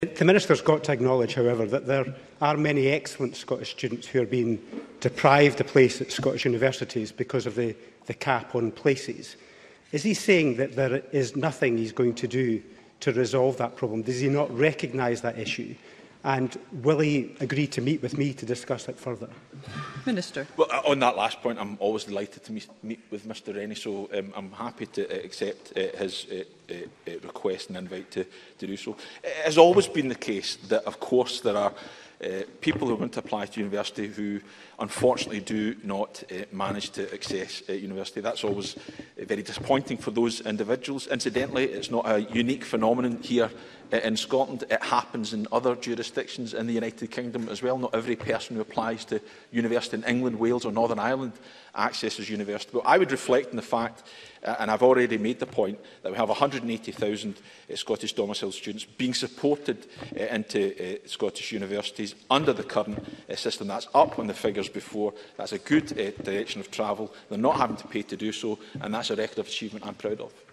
The Minister's got to acknowledge, however, that there are many excellent Scottish students who are being deprived a place at Scottish universities because of the, the cap on places. Is he saying that there is nothing he's going to do to resolve that problem? Does he not recognise that issue? And will he agree to meet with me to discuss it further? Minister. Well, uh, on that last point, I'm always delighted to meet with Mr Rennie, so um, I'm happy to uh, accept uh, his uh, uh, uh, request and invite to, to do so. It has always been the case that, of course, there are Uh, people who want to apply to university who unfortunately do not uh, manage to access uh, university. That's always uh, very disappointing for those individuals. Incidentally, it's not a unique phenomenon here in Scotland. It happens in other jurisdictions in the United Kingdom as well. Not every person who applies to university in England, Wales or Northern Ireland accesses university. But I would reflect on the fact, uh, and I've already made the point, that we have 180,000 uh, Scottish domiciled students being supported uh, into uh, Scottish universities under the current uh, system. That's up on the figures before. That's a good uh, direction of travel. They're not having to pay to do so, and that's a record of achievement I'm proud of.